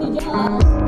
你真好